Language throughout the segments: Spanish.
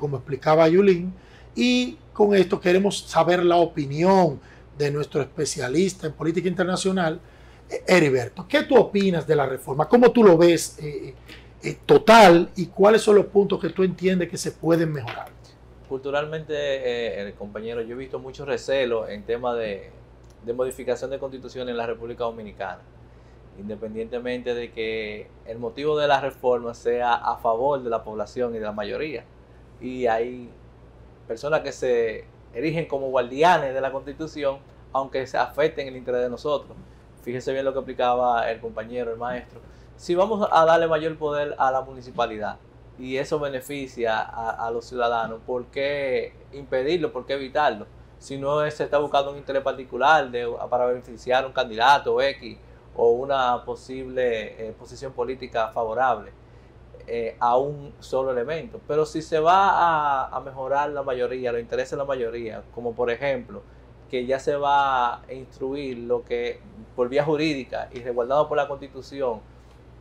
como explicaba Yulín, y con esto queremos saber la opinión de nuestro especialista en política internacional, Heriberto. ¿Qué tú opinas de la reforma? ¿Cómo tú lo ves eh, eh, total y cuáles son los puntos que tú entiendes que se pueden mejorar? Culturalmente, eh, compañero, yo he visto mucho recelo en tema de, de modificación de constitución en la República Dominicana independientemente de que el motivo de la reforma sea a favor de la población y de la mayoría. Y hay personas que se erigen como guardianes de la constitución, aunque se afecten el interés de nosotros. Fíjese bien lo que aplicaba el compañero, el maestro. Si vamos a darle mayor poder a la municipalidad y eso beneficia a, los ciudadanos, ¿por qué impedirlo? ¿Por qué evitarlo? Si no se está buscando un interés particular para beneficiar a un candidato X o una posible eh, posición política favorable eh, a un solo elemento. Pero si se va a, mejorar la mayoría, los intereses de la mayoría, como por ejemplo que ya se va a instruir lo que por vía jurídica y resguardado por la constitución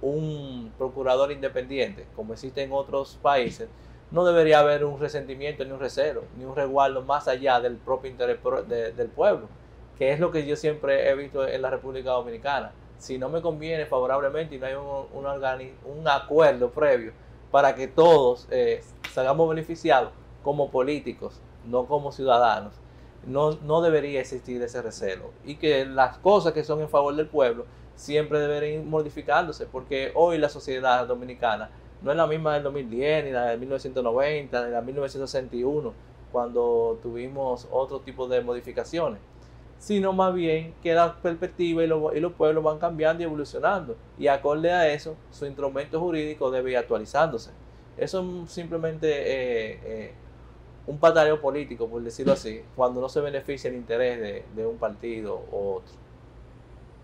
un procurador independiente, como existe en otros países, no debería haber un resentimiento ni un recelo, ni un resguardo más allá del propio interés del pueblo, que es lo que yo siempre he visto en la República Dominicana si no me conviene favorablemente y no hay un, acuerdo previo para que todos eh, salgamos beneficiados como políticos, no como ciudadanos, no, no debería existir ese recelo. Y que las cosas que son en favor del pueblo siempre deberían ir modificándose, porque hoy la sociedad dominicana no es la misma del 2010, ni la del 1990, ni la del 1961, cuando tuvimos otro tipo de modificaciones sino más bien que la perspectiva y, los pueblos van cambiando y evolucionando. Y acorde a eso, su instrumento jurídico debe ir actualizándose. Eso es simplemente eh, eh, un pataleo político, por decirlo así, cuando no se beneficia el interés de, un partido u otro.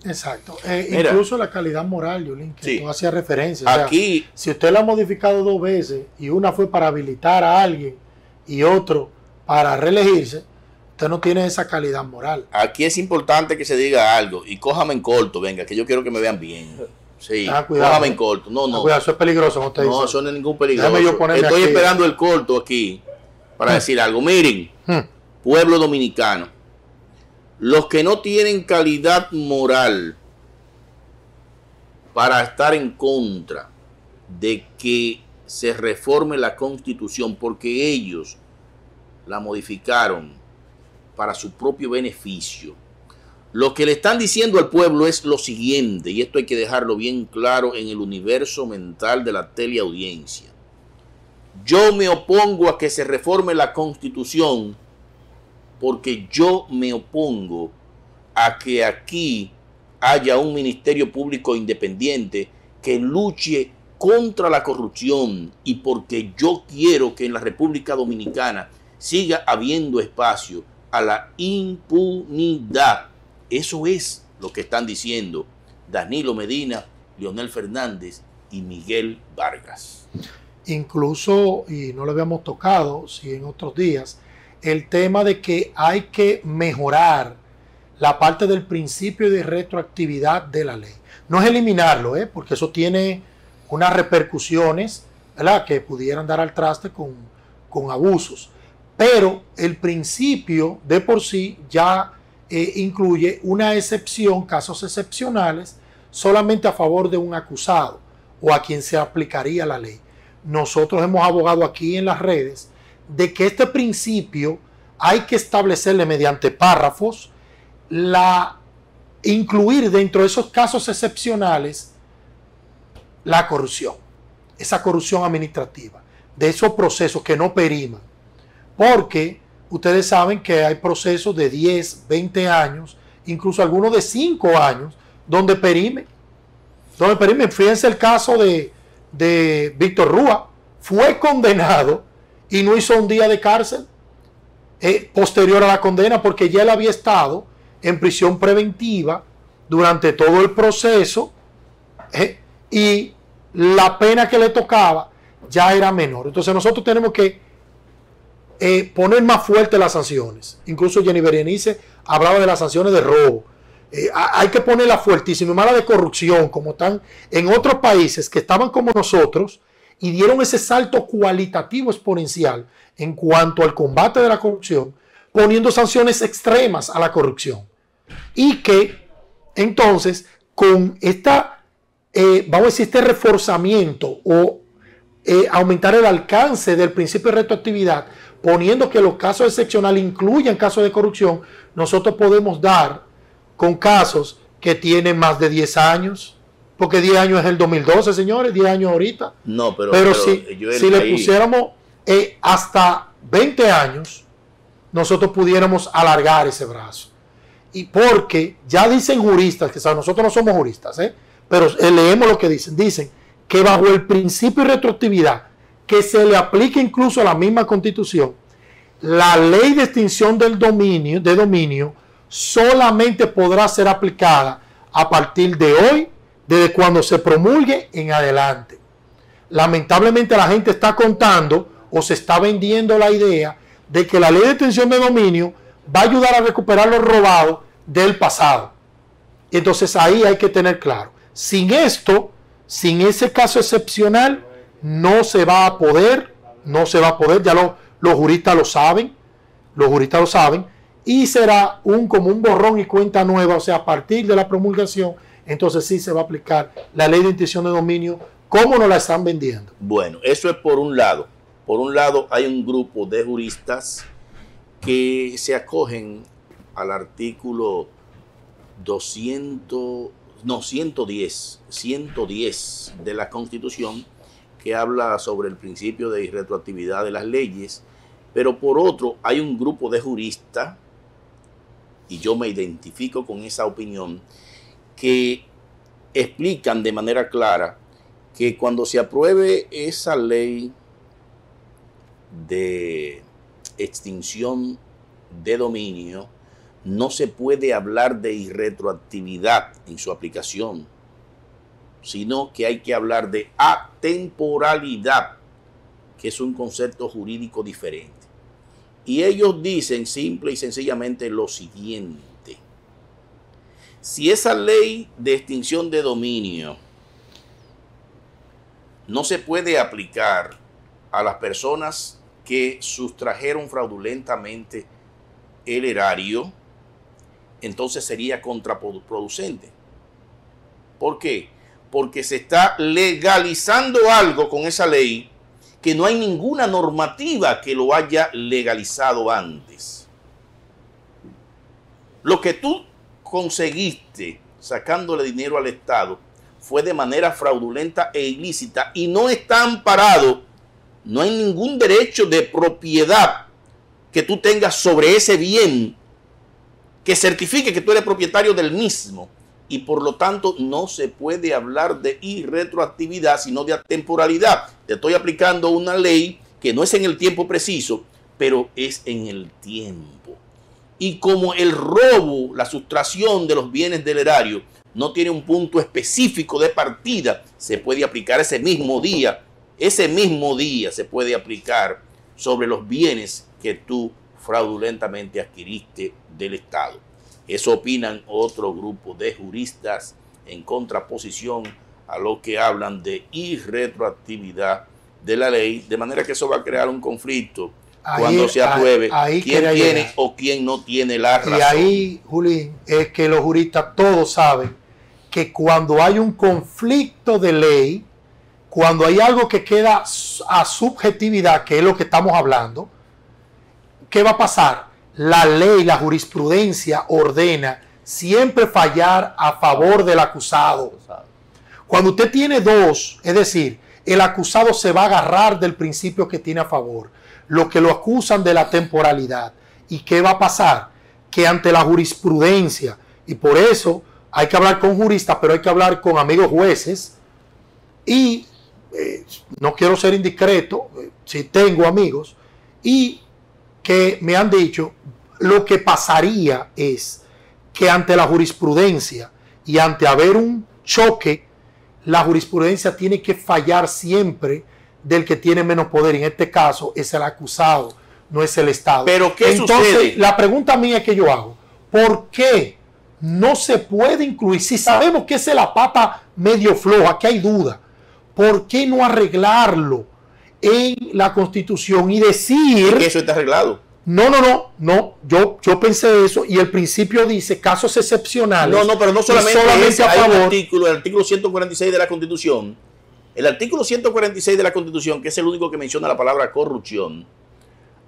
Exacto. Eh, incluso la calidad moral, Yulín, que tú hacías referencia. Aquí, si usted la ha modificado dos veces y una fue para habilitar a alguien y otro para reelegirse, Usted no tiene esa calidad moral. Aquí es importante que se diga algo y cójame en corto, venga, que yo quiero que me vean bien. Sí, ah, cójame en corto. No, no. cuidado, eso es peligroso, no usted No, eso no es ningún peligro. Estoy esperando el corto aquí para hmm. decir algo. Miren, hmm. pueblo dominicano, los que no tienen calidad moral para estar en contra de que se reforme la constitución porque ellos la modificaron para su propio beneficio. Lo que le están diciendo al pueblo es lo siguiente, y esto hay que dejarlo bien claro en el universo mental de la teleaudiencia. Yo me opongo a que se reforme la constitución porque yo me opongo a que aquí haya un ministerio público independiente que luche contra la corrupción y porque yo quiero que en la República Dominicana siga habiendo espacio a la impunidad. Eso es lo que están diciendo Danilo Medina, Leonel Fernández y Miguel Vargas. Incluso, y no lo habíamos tocado, si en otros días, el tema de que hay que mejorar la parte del principio de retroactividad de la ley. No es eliminarlo, ¿eh? porque eso tiene unas repercusiones ¿verdad? que pudieran dar al traste con, con abusos pero el principio de por sí ya eh, incluye una excepción, casos excepcionales, solamente a favor de un acusado o a quien se aplicaría la ley. Nosotros hemos abogado aquí en las redes de que este principio hay que establecerle mediante párrafos la incluir dentro de esos casos excepcionales la corrupción, esa corrupción administrativa, de esos procesos que no periman porque ustedes saben que hay procesos de 10, 20 años, incluso algunos de 5 años, donde perime. Donde perime. Fíjense el caso de, Víctor Rúa. Fue condenado y no hizo un día de cárcel eh, posterior a la condena porque ya él había estado en prisión preventiva durante todo el proceso eh, y la pena que le tocaba ya era menor. Entonces nosotros tenemos que eh, poner más fuerte las sanciones. Incluso Jenny Berenice hablaba de las sanciones de robo. Eh, hay que ponerla fuertísima, más la de corrupción, como están en otros países que estaban como nosotros y dieron ese salto cualitativo exponencial en cuanto al combate de la corrupción, poniendo sanciones extremas a la corrupción. Y que entonces con esta, eh, vamos a decir, este reforzamiento o eh, aumentar el alcance del principio de retroactividad, poniendo que los casos excepcionales incluyan casos de corrupción, nosotros podemos dar con casos que tienen más de 10 años, porque 10 años es el 2012, señores, 10 años ahorita. No, pero, pero, si, si le pusiéramos eh, hasta 20 años, nosotros pudiéramos alargar ese brazo. Y porque ya dicen juristas, que nosotros no somos juristas, ¿eh? pero eh, leemos lo que dicen. Dicen que bajo el principio de retroactividad, que se le aplique incluso a la misma constitución, la ley de extinción del dominio, de dominio solamente podrá ser aplicada a partir de hoy, desde cuando se promulgue en adelante. Lamentablemente la gente está contando o se está vendiendo la idea de que la ley de extinción de dominio va a ayudar a recuperar lo robado del pasado. Entonces ahí hay que tener claro, sin esto, sin ese caso excepcional, no se va a poder, no se va a poder, ya los juristas lo saben, los juristas lo saben, y será un como un borrón y cuenta nueva, o sea, a partir de la promulgación, entonces sí se va a aplicar la ley de intención de dominio como nos la están vendiendo. Bueno, eso es por un lado. Por un lado hay un grupo de juristas que se acogen al artículo 200, no, 110, 110 de la Constitución que habla sobre el principio de irretroactividad de las leyes, pero por otro hay un grupo de juristas, y yo me identifico con esa opinión, que explican de manera clara que cuando se apruebe esa ley de extinción de dominio, no se puede hablar de irretroactividad en su aplicación, sino que hay que hablar de atemporalidad, que es un concepto jurídico diferente. Y ellos dicen simple y sencillamente lo siguiente. Si esa ley de extinción de dominio no se puede aplicar a las personas que sustrajeron fraudulentamente el erario, entonces sería contraproducente. ¿Por qué? Porque se está legalizando algo con esa ley que no hay ninguna normativa que lo haya legalizado antes. Lo que tú conseguiste sacándole dinero al Estado fue de manera fraudulenta e ilícita y no está amparado no hay ningún derecho de propiedad que tú tengas sobre ese bien que certifique que tú eres propietario del mismo. Y por lo tanto no se puede hablar de irretroactividad, sino de atemporalidad. Te estoy aplicando una ley que no es en el tiempo preciso, pero es en el tiempo. Y como el robo, la sustracción de los bienes del erario no tiene un punto específico de partida, se puede aplicar ese mismo día ese mismo día se puede aplicar sobre los bienes que tú fraudulentamente adquiriste del Estado. Eso opinan otro grupo de juristas en contraposición a lo que hablan de irretroactividad de la ley, de manera que eso va a crear un conflicto cuando se apruebe quién tiene o quién no tiene la razón. Y ahí, Julín, es que los juristas todos saben que cuando hay un conflicto de ley, cuando hay algo que queda a subjetividad, que es lo que estamos hablando, ¿qué va a pasar? La ley, la jurisprudencia ordena siempre fallar a favor del acusado. Cuando usted tiene dos, es decir, el acusado se va a agarrar del principio que tiene a favor, lo que lo acusan de la temporalidad. ¿Y qué va a pasar? Que ante la jurisprudencia, y por eso hay que hablar con juristas, pero hay que hablar con amigos jueces, y eh, no quiero ser indiscreto, eh, si tengo amigos, y que me han dicho, lo que pasaría es que ante la jurisprudencia y ante haber un choque, la jurisprudencia tiene que fallar siempre del que tiene menos poder. En este caso es el acusado, no es el Estado. Pero ¿qué Entonces, La pregunta mía que yo hago, ¿por qué no se puede incluir? Si sabemos que es la pata medio floja, que hay duda, ¿por qué no arreglarlo en la Constitución y decir... Que eso está arreglado. No, no, no, no. Yo, yo pensé eso y el principio dice casos excepcionales. No, no, pero no solamente, solamente a favor. artículo, el artículo 146 de la Constitución. El artículo 146 de la Constitución, que es el único que menciona la palabra corrupción,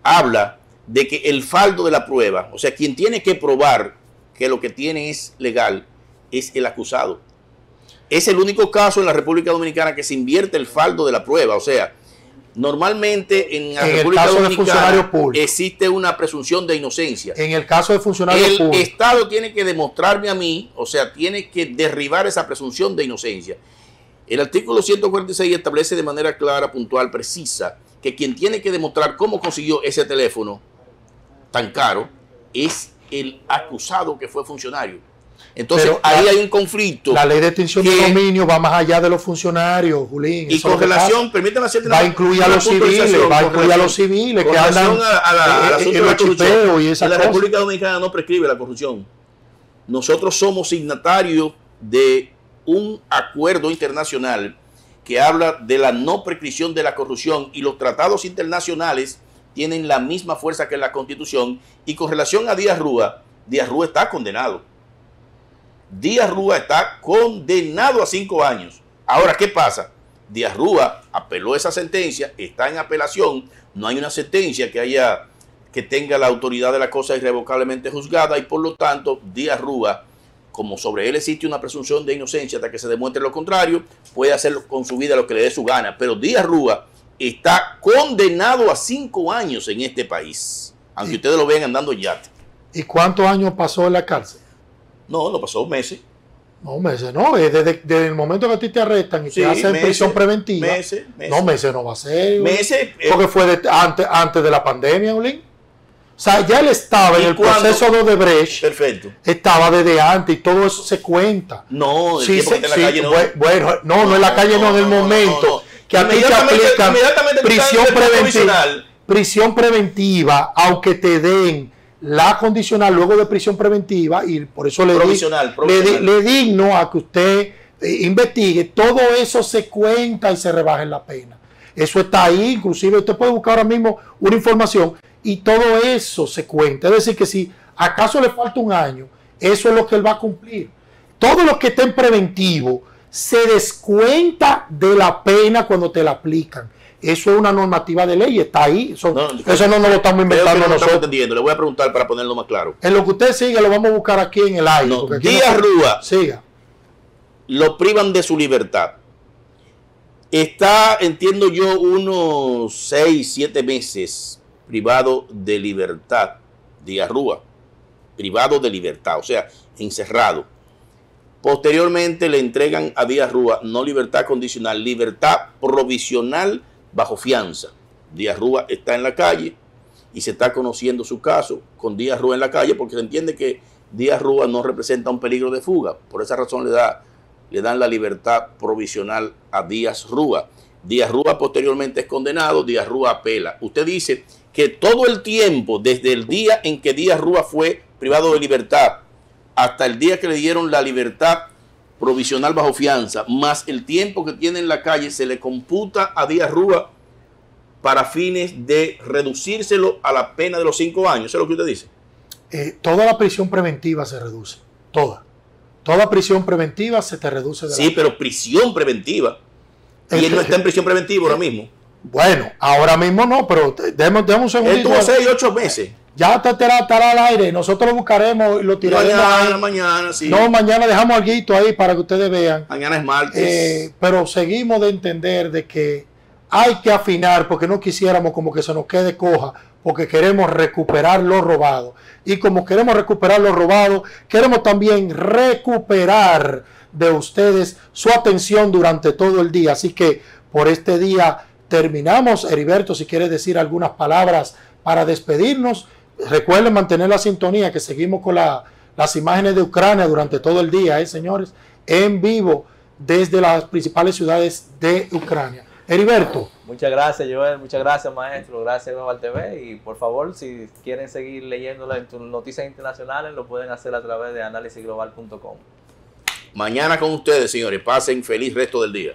habla de que el faldo de la prueba, o sea, quien tiene que probar que lo que tiene es legal, es el acusado. Es el único caso en la República Dominicana que se invierte el faldo de la prueba, o sea, Normalmente en la República Dominicana existe una presunción de inocencia. En el caso de funcionarios El Estado tiene que demostrarme a mí, o sea, tiene que derribar esa presunción de inocencia. El artículo 146 establece de manera clara, puntual, precisa, que quien tiene que demostrar cómo consiguió ese teléfono tan caro es el acusado que fue funcionario. Entonces ahí hay un conflicto. La ley de extinción de dominio va más allá de los funcionarios, Julín. Y con relación, permítame hacerte Va a incluir a los civiles, va a incluir a los civiles que andan a, la, los y esa La República Dominicana no prescribe la corrupción. Nosotros somos signatarios de un acuerdo internacional que habla de la no prescripción de la corrupción y los tratados internacionales tienen la misma fuerza que la Constitución y con relación a Díaz Rúa, Díaz Rúa está condenado Díaz Rúa está condenado a cinco años. Ahora, ¿qué pasa? Díaz Rúa apeló esa sentencia, está en apelación, no hay una sentencia que haya que tenga la autoridad de la cosa irrevocablemente juzgada y por lo tanto Díaz Rúa, como sobre él existe una presunción de inocencia hasta que se demuestre lo contrario, puede hacer con su vida lo que le dé su gana. Pero Díaz Rúa está condenado a cinco años en este país, aunque ustedes lo vean andando ya. ¿Y cuántos años pasó en la cárcel? No, no pasó meses. No, meses no, desde, desde, el momento que a ti te arrestan y te hacen prisión preventiva. Meses, meses, No, meses no va a ser. Meses. Eh, porque fue antes, antes de la pandemia, Olin. O sea, ya él estaba en el proceso de Odebrecht. Perfecto. Estaba desde antes y todo eso se cuenta. No, sí, sí, en la calle no. Bueno, no, no, en la calle no, en el momento que a ti te aplican prisión preventiva. Prisión preventiva, aunque te den la condicional luego de prisión preventiva y por eso le, le, digno a que usted eh, investigue, todo eso se cuenta y se rebaja en la pena. Eso está ahí, inclusive usted puede buscar ahora mismo una información y todo eso se cuenta. Es decir, que si acaso le falta un año, eso es lo que él va a cumplir. Todo lo que esté en preventivo se descuenta de la pena cuando te la aplican. Eso es una normativa de ley, está ahí. Eso no, no, lo estamos inventando nosotros. entendiendo. Le voy a preguntar para ponerlo más claro. En lo que usted sigue, lo vamos a buscar aquí en el aire. Díaz Rúa. Siga. Lo privan de su libertad. Está, entiendo yo, unos 6, 7 meses privado de libertad. Díaz Rúa. Privado de libertad, o sea, encerrado. Posteriormente le entregan a Díaz Rúa no libertad condicional, libertad provisional bajo fianza. Díaz Rúa está en la calle y se está conociendo su caso con Díaz Rúa en la calle porque se entiende que Díaz Rúa no representa un peligro de fuga. Por esa razón le, da, le dan la libertad provisional a Díaz Rúa. Díaz Rúa posteriormente es condenado, Díaz Rúa apela. Usted dice que todo el tiempo, desde el día en que Díaz Rúa fue privado de libertad hasta el día que le dieron la libertad provisional bajo fianza, más el tiempo que tiene en la calle, se le computa a Díaz Rúa para fines de reducírselo a la pena de los cinco años. ¿Eso es lo que usted dice? Eh, toda la prisión preventiva se reduce. Toda. Toda prisión preventiva se te reduce. De sí, pero prisión preventiva. Y él no está en prisión preventiva ahora mismo. Bueno, ahora mismo no, pero déjame, un segundo. Él tuvo seis, ocho meses. Ya estará, estará al aire. Nosotros lo buscaremos y lo tiraremos. Mañana, mañana, sí. No, mañana dejamos algo ahí para que ustedes vean. Mañana es martes. Eh, pero seguimos de entender de que hay que afinar porque no quisiéramos como que se nos quede coja porque queremos recuperar lo robado. Y como queremos recuperar lo robado, queremos también recuperar de ustedes su atención durante todo el día. Así que por este día terminamos. Heriberto, si quieres decir algunas palabras para despedirnos. Recuerden mantener la sintonía, que seguimos con las imágenes de Ucrania durante todo el día, ¿eh, señores, en vivo desde las principales ciudades de Ucrania. Heriberto. Muchas gracias, Joel. Muchas gracias, maestro. Gracias, Global TV. Y por favor, si quieren seguir leyéndola en tus noticias internacionales, lo pueden hacer a través de análisisglobal.com. Mañana con ustedes, señores. Pasen feliz resto del día.